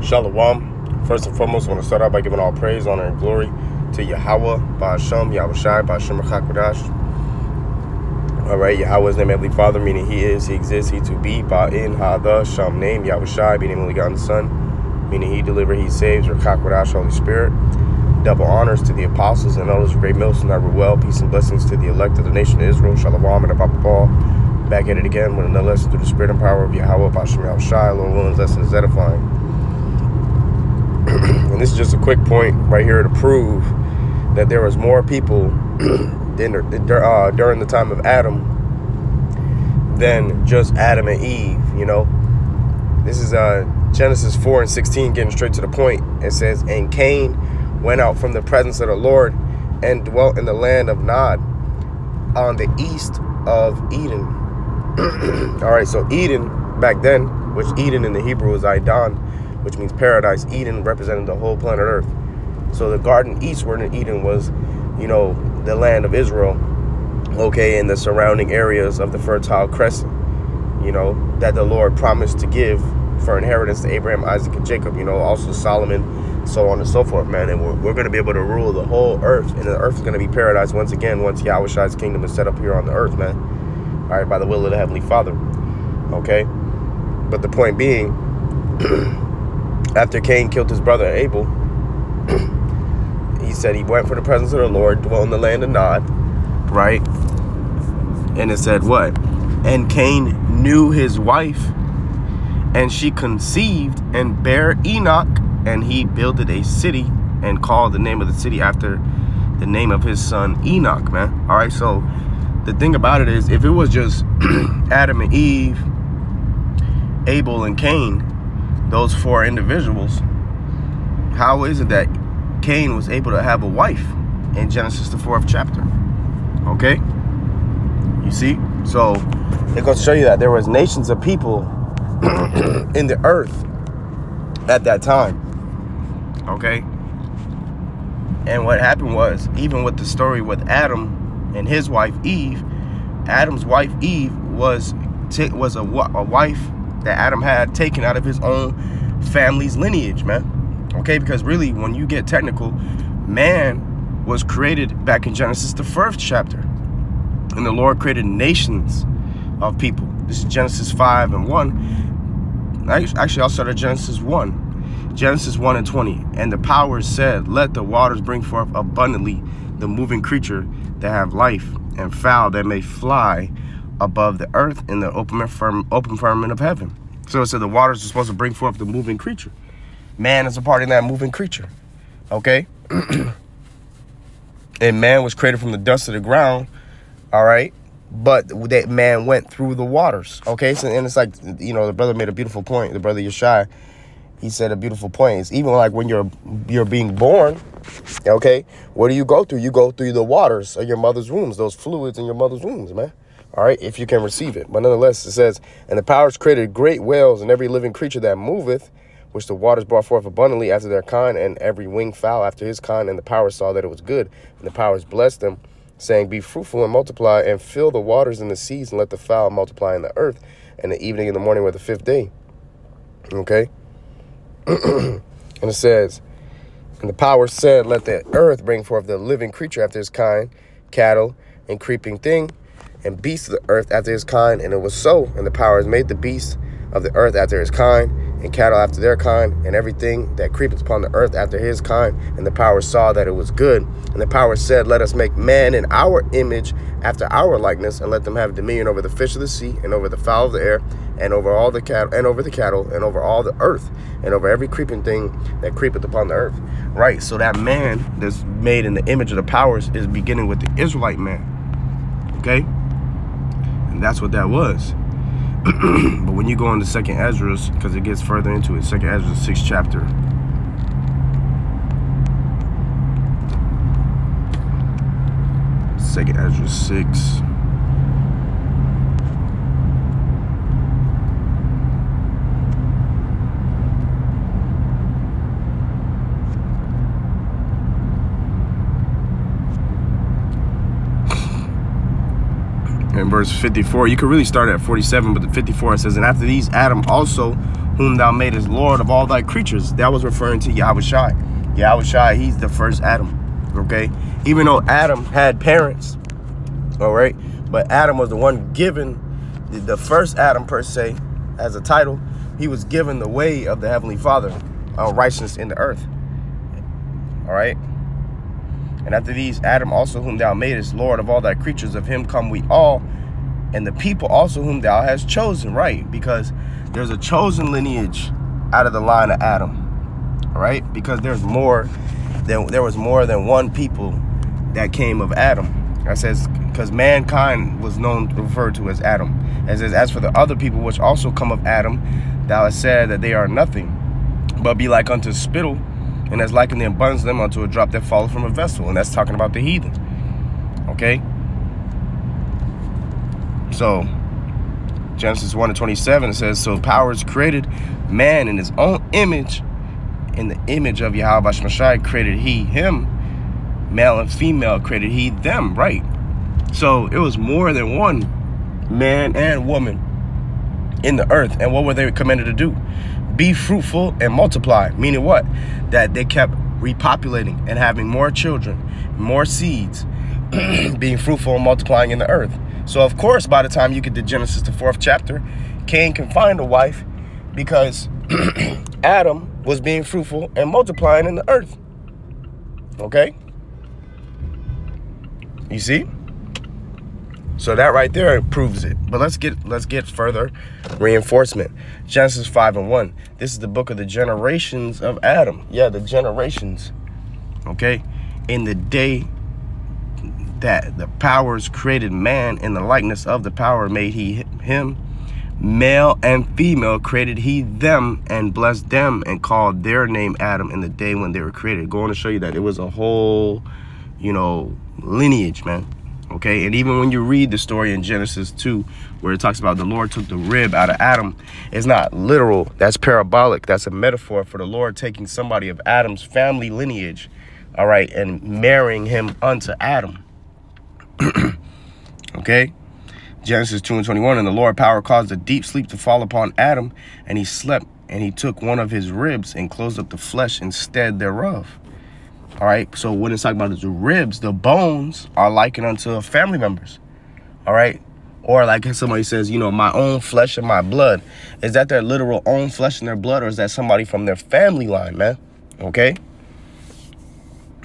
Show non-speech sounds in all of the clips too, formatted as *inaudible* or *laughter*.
Shalom. First and foremost, I want to start out by giving all praise, honor, and glory to Yahweh, Ba'ashem, Yahweh Shai, Ba'ashem Chakodash. All right, Yahweh's name, Heavenly Father, meaning He is, He exists, He to be, Ba'in, Ha'adha, Sham name, Yahweh Shai, being only God Son, meaning He deliver, He saves, or Chakodash, Holy Spirit. Double honors to the apostles and others of great milestone that were well. Peace and blessings to the elect of the nation of Israel. Shalom and Abba Paul. Back at it again with another lesson through the spirit and power of Yahweh, Ba'ashem, Yahweh Shai, Lord willing, lesson is edifying. And this is just a quick point right here to prove that there was more people *clears throat* in, uh, during the time of Adam than just Adam and Eve, you know. This is uh, Genesis 4 and 16, getting straight to the point. It says, And Cain went out from the presence of the Lord and dwelt in the land of Nod on the east of Eden. *clears throat* All right, so Eden back then, which Eden in the Hebrew is Idon, which means paradise. Eden represented the whole planet Earth. So the garden eastward in Eden was, you know, the land of Israel, okay, and the surrounding areas of the Fertile Crescent, you know, that the Lord promised to give for inheritance to Abraham, Isaac, and Jacob, you know, also Solomon, so on and so forth, man. And we're, we're going to be able to rule the whole earth, and the earth is going to be paradise once again, once Yahweh's kingdom is set up here on the earth, man. All right, by the will of the Heavenly Father, okay? But the point being, *clears throat* after Cain killed his brother Abel, he said he went for the presence of the Lord, dwelt in the land of Nod, right? And it said what? And Cain knew his wife, and she conceived and bare Enoch, and he builded a city and called the name of the city after the name of his son Enoch, man. All right, so the thing about it is, if it was just *clears throat* Adam and Eve, Abel and Cain, those four individuals, how is it that Cain was able to have a wife in Genesis the fourth chapter? Okay, you see, so it goes to show you that there was nations of people *clears throat* in the earth at that time. Okay, and what happened was, even with the story with Adam and his wife Eve, Adam's wife Eve was was a, a wife that Adam had taken out of his own family's lineage, man. Okay, because really, when you get technical, man was created back in Genesis, the first chapter. And the Lord created nations of people. This is Genesis 5 and 1. Actually, I'll start at Genesis 1. Genesis 1 and 20. And the powers said, Let the waters bring forth abundantly the moving creature that have life, and fowl that may fly above the earth in the open, firm, open firmament of heaven. So it said the waters are supposed to bring forth the moving creature. Man is a part of that moving creature. Okay? *clears throat* and man was created from the dust of the ground. All right? But that man went through the waters. Okay? So and it's like, you know, the brother made a beautiful point. The brother Yeshai, he said a beautiful point. It's even like when you're you're being born, okay, what do you go through? You go through the waters of your mother's wombs, those fluids in your mother's wombs, man all right, if you can receive it. But nonetheless, it says, And the powers created great whales and every living creature that moveth, which the waters brought forth abundantly after their kind, and every winged fowl after his kind. And the powers saw that it was good. And the powers blessed them, saying, Be fruitful and multiply, and fill the waters and the seas, and let the fowl multiply in the earth. And the evening and the morning were the fifth day. Okay? *clears throat* and it says, And the power said, Let the earth bring forth the living creature after his kind, cattle, and creeping thing, and beasts of the earth after his kind. And it was so. And the powers made the beasts of the earth after his kind, and cattle after their kind, and everything that creepeth upon the earth after his kind. And the powers saw that it was good. And the powers said, Let us make man in our image, after our likeness, and let them have dominion over the fish of the sea, and over the fowl of the air, and over all the cattle, and over the cattle, and over all the earth, and over every creeping thing that creepeth upon the earth. Right. So that man that's made in the image of the powers is beginning with the Israelite man. Okay. That's what that was. *clears throat* but when you go into Second Esdras, because it gets further into it, Second Esdras, sixth chapter. Second Ezra six. in verse 54. You could really start at 47, but the 54 it says, And after these, Adam also, whom thou madest Lord of all thy creatures. That was referring to Yahweh Shai. Yahweh Shai, he's the first Adam. Okay? Even though Adam had parents, all right, but Adam was the one given the first Adam per se as a title. He was given the way of the Heavenly Father, uh, righteousness in the earth. All right. And after these, Adam also whom thou madest, Lord of all thy creatures, of him come we all, and the people also whom thou hast chosen, right? Because there's a chosen lineage out of the line of Adam, right? Because there's more than there was more than one people that came of Adam. That says because mankind was known referred to as Adam. As as for the other people which also come of Adam, thou hast said that they are nothing, but be like unto spittle and as liking the abundance of them unto a drop that falleth from a vessel. And that's talking about the heathen. Okay? So, Genesis 1 and 27 says, So power is created man in his own image. In the image of Yahweh Shemashai created he him. Male and female created he them. Right. So it was more than one man and woman in the earth. And what were they commanded to do? be fruitful and multiply. Meaning what? That they kept repopulating and having more children, more seeds, *clears throat* being fruitful and multiplying in the earth. So of course, by the time you get to Genesis, the fourth chapter, Cain can find a wife because *clears throat* Adam was being fruitful and multiplying in the earth. Okay? You see? So that right there proves it. But let's get let's get further reinforcement. Genesis 5 and 1. This is the book of the generations of Adam. Yeah, the generations. Okay? In the day that the powers created man in the likeness of the power made he him. Male and female created he them and blessed them and called their name Adam in the day when they were created. Going to show you that. It was a whole, you know, lineage, man. Okay? And even when you read the story in genesis 2 where it talks about the lord took the rib out of adam it's not literal. That's parabolic. That's a metaphor for the lord taking somebody of adam's family lineage all right and marrying him unto adam okay genesis 2 and 21 and the lord power caused a deep sleep to fall upon adam and he slept and he took one of his ribs and closed up the flesh instead thereof all right. So when it's talking about the ribs, the bones are likened unto family members. All right. Or like somebody says, you know, my own flesh and my blood. Is that their literal own flesh and their blood, or is that somebody from their family line, man? Okay.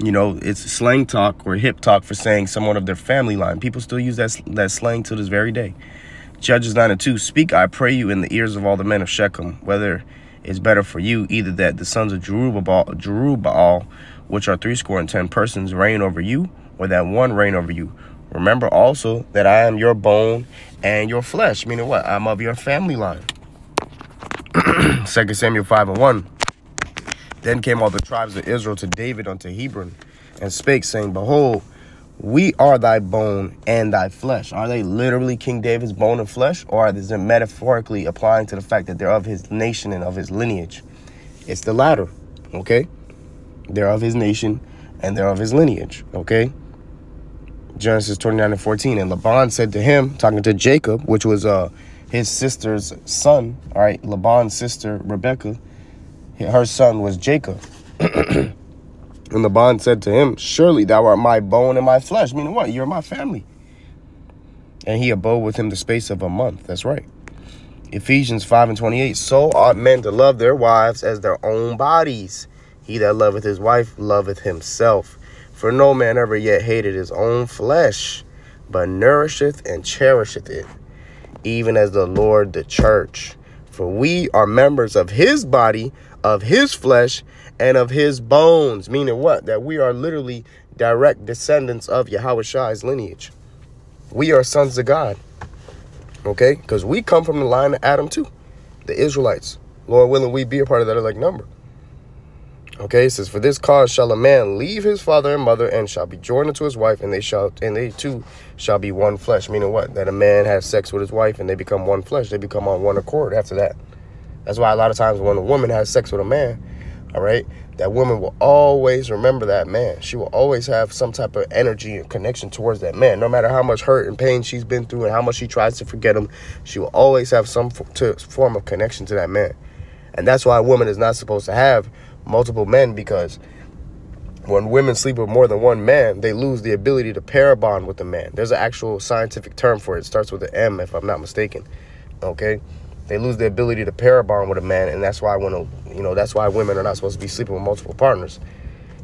You know, it's slang talk or hip talk for saying someone of their family line. People still use that that slang to this very day. Judges 9 and 2, Speak, I pray you, in the ears of all the men of Shechem, whether it's better for you either that the sons of Jerubbaal, Jerubbaal which are threescore and ten persons, reign over you, or that one reign over you. Remember also that I am your bone and your flesh, meaning what? I'm of your family line. *clears throat* 2 Samuel 5 and 1. Then came all the tribes of Israel to David unto Hebron, and spake, saying, Behold, we are thy bone and thy flesh. Are they literally King David's bone and flesh, or are they metaphorically applying to the fact that they're of his nation and of his lineage? It's the latter, okay? They're of his nation and they're of his lineage. Okay. Genesis 29 and 14. And Laban said to him, talking to Jacob, which was uh his sister's son. All right, Laban's sister, Rebecca, her son was Jacob. *clears throat* and Laban said to him, Surely thou art my bone and my flesh. Meaning what? You're my family. And he abode with him the space of a month. That's right. Ephesians 5 and 28. So ought men to love their wives as their own bodies. He that loveth his wife loveth himself. For no man ever yet hated his own flesh, but nourisheth and cherisheth it, even as the Lord the church. For we are members of his body, of his flesh, and of his bones. Meaning what? That we are literally direct descendants of Yahweh Shai's lineage. We are sons of God. Okay? Because we come from the line of Adam too. The Israelites. Lord willing, we be a part of that elect number. Okay, it says, For this cause shall a man leave his father and mother and shall be joined unto his wife, and they shall and they too shall be one flesh. Meaning what? That a man has sex with his wife and they become one flesh. They become on one accord after that. That's why a lot of times when a woman has sex with a man, All right. That woman will always remember that man. She will always have some type of energy and connection towards that man. No matter how much hurt and pain she's been through and how much she tries to forget him, she will always have some form of connection to that man. And that's why a woman is not supposed to have multiple men because when women sleep with more than one man, they lose the ability to pair bond with a man. There's an actual scientific term for it. It starts with an M, if I'm not mistaken. Okay? They lose the ability to pair bond with a man, and that's why when a, you know that's why women are not supposed to be sleeping with multiple partners.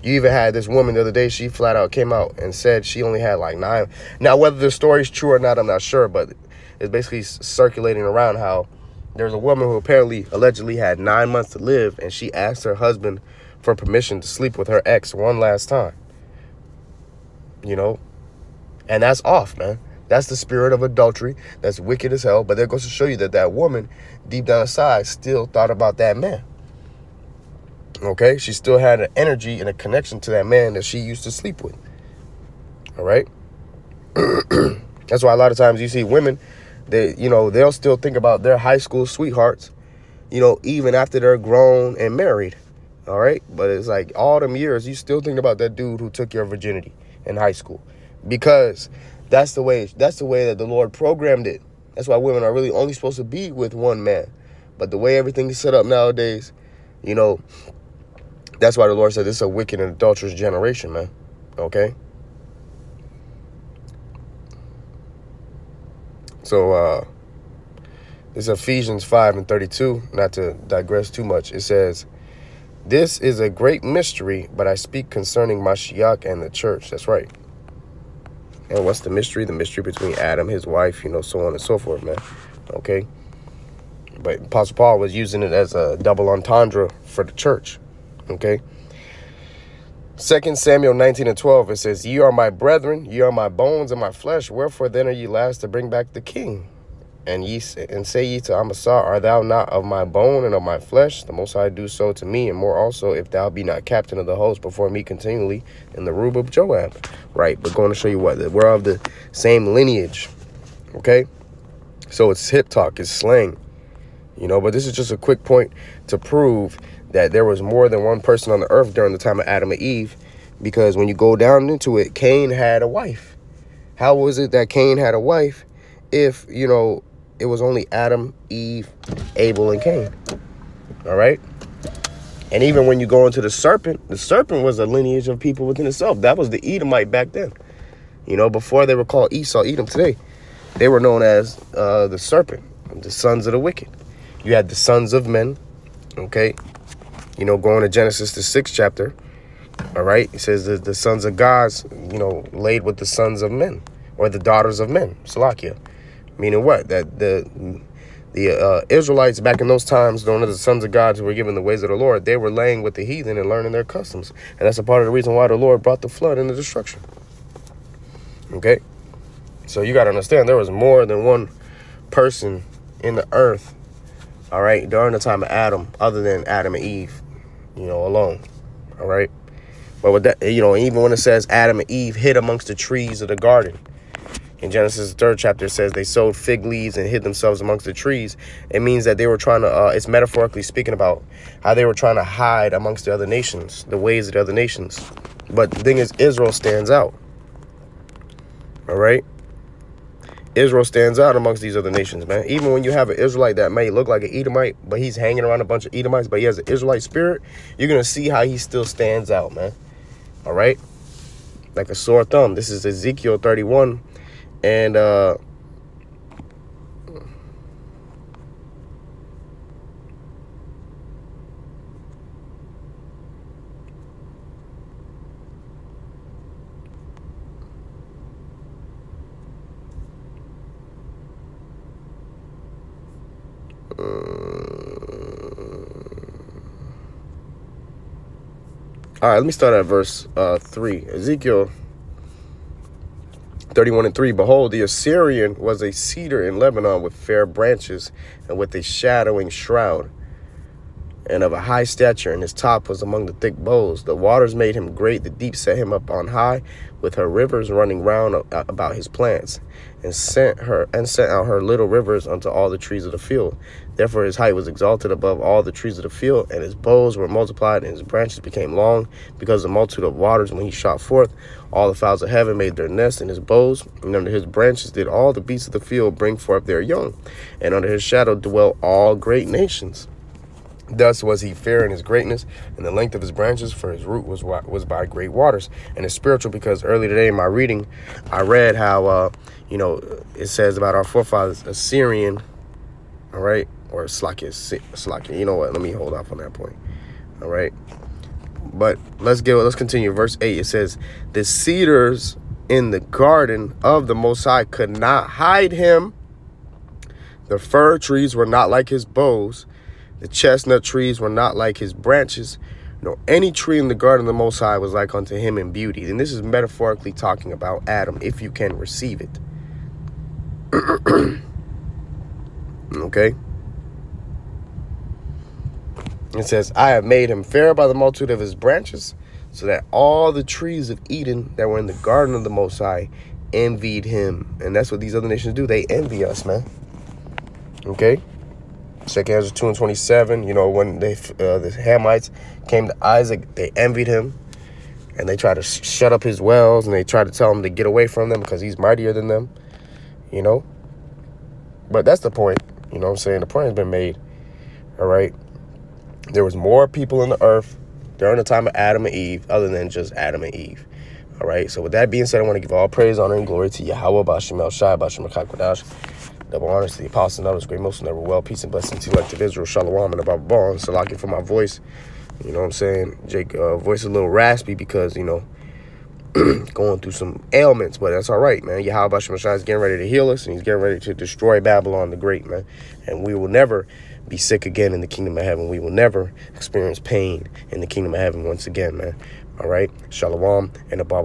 You even had this woman the other day. She flat out came out and said she only had like nine. Now, whether the story's true or not, I'm not sure, but it's basically circulating around how there's a woman who apparently allegedly had nine months to live, and she asked her husband for permission to sleep with her ex one last time. You know, and that's off, man. That's the spirit of adultery. That's wicked as hell. But that goes to show you that that woman, deep down inside, still thought about that man. Okay? She still had an energy and a connection to that man that she used to sleep with. All right? *clears throat* That's why a lot of times you see women, they, you know, they'll still think about their high school sweethearts, you know, even after they're grown and married. All right? But it's like all them years, you still think about that dude who took your virginity in high school. Because that's the way that's the way that the Lord programmed it. That's why women are really only supposed to be with one man. But the way everything is set up nowadays, you know, that's why the Lord said this is a wicked and adulterous generation, man. Okay? So uh this is Ephesians 5 and 32, not to digress too much. It says, This is a great mystery, but I speak concerning Mashiach and the church. That's right. And what's the mystery? The mystery between Adam, his wife, you know, so on and so forth, man. Okay. But Apostle Paul was using it as a double entendre for the church. Okay. Second Samuel 19 and 12, it says, Ye are my brethren, ye are my bones and my flesh. Wherefore then are ye last to bring back the king? And ye and say ye to Amasa, Are thou not of my bone and of my flesh? The Most High do so to me, and more also, if thou be not captain of the host before me continually in the robe of Joab. Right, but going to show you what we're of the same lineage. Okay, so it's hip talk, it's slang, you know. But this is just a quick point to prove that there was more than one person on the earth during the time of Adam and Eve, because when you go down into it, Cain had a wife. How was it that Cain had a wife? If you know it was only Adam, Eve, Abel, and Cain. All right? And even when you go into the serpent, the serpent was a lineage of people within itself. That was the Edomite back then. You know, before they were called Esau, Edom today, they were known as uh, the serpent, the sons of the wicked. You had the sons of men, okay? You know, going to Genesis, the sixth chapter, all right? It says that the sons of gods, you know, laid with the sons of men or the daughters of men, Salakia. Meaning what? That the the uh, Israelites back in those times, known as the sons of God who were given the ways of the Lord, they were laying with the heathen and learning their customs. And that's a part of the reason why the Lord brought the flood and the destruction. Okay? So you got to understand there was more than one person in the earth, all right, during the time of Adam, other than Adam and Eve, you know, alone. All right? But with that, you know, even when it says Adam and Eve hid amongst the trees of the garden, in Genesis third chapter says they sowed fig leaves and hid themselves amongst the trees. It means that they were trying to, uh, it's metaphorically speaking about how they were trying to hide amongst the other nations, the ways of the other nations. But the thing is, Israel stands out. All right? Israel stands out amongst these other nations, man. Even when you have an Israelite that may look like an Edomite, but he's hanging around a bunch of Edomites, but he has an Israelite spirit, you're going to see how he still stands out, man. All right? Like a sore thumb. This is Ezekiel 31 and uh, All right, let me start at verse uh, 3. Ezekiel 31 and 3 Behold, the Assyrian was a cedar in Lebanon with fair branches and with a shadowing shroud. And of a high stature, and his top was among the thick boughs. The waters made him great, the deep set him up on high, with her rivers running round about his plants, and sent her and sent out her little rivers unto all the trees of the field. Therefore his height was exalted above all the trees of the field, and his boughs were multiplied, and his branches became long, because the multitude of waters when he shot forth. All the fowls of heaven made their nests in his boughs, and under his branches did all the beasts of the field bring forth their young, and under his shadow dwell all great nations. Thus was he fair in his greatness, and the length of his branches, for his root was was by great waters. And it's spiritual because early today in my reading, I read how uh, you know it says about our forefathers Assyrian, all right, or Slakia. You know what? Let me hold off on that point. All right, but let's go. Let's continue. Verse eight. It says, "The cedars in the garden of the Most High could not hide him. The fir trees were not like his boughs." The chestnut trees were not like his branches, nor any tree in the garden of the Most High was like unto him in beauty. And this is metaphorically talking about Adam, if you can receive it. *clears throat* okay? It says, I have made him fair by the multitude of his branches, so that all the trees of Eden that were in the garden of the Most High envied him. And that's what these other nations do. They envy us, man. Okay? Second Ezra 2 and 27, you know, when they uh, the Hamites came to Isaac, they envied him. And they tried to sh shut up his wells. And they tried to tell him to get away from them because he's mightier than them. You know? But that's the point. You know what I'm saying? The point has been made. All right? There was more people in the earth during the time of Adam and Eve other than just Adam and Eve. All right? So with that being said, I want to give all praise, honor, and glory to Yahweh, Bashim El Shai, Bashim Kodash. Double honors to the apostle and others, great most never well. Peace and blessings to elect of Israel, Shalom, and above all. And Salaki for my voice. You know what I'm saying? Jake, uh, voice a little raspy because, you know, *clears throat* going through some ailments, but that's all right, man. Yahweh Shemashai is getting ready to heal us, and he's getting ready to destroy Babylon the Great, man. And we will never be sick again in the kingdom of heaven. We will never experience pain in the kingdom of heaven once again, man. All right? Shalom and above.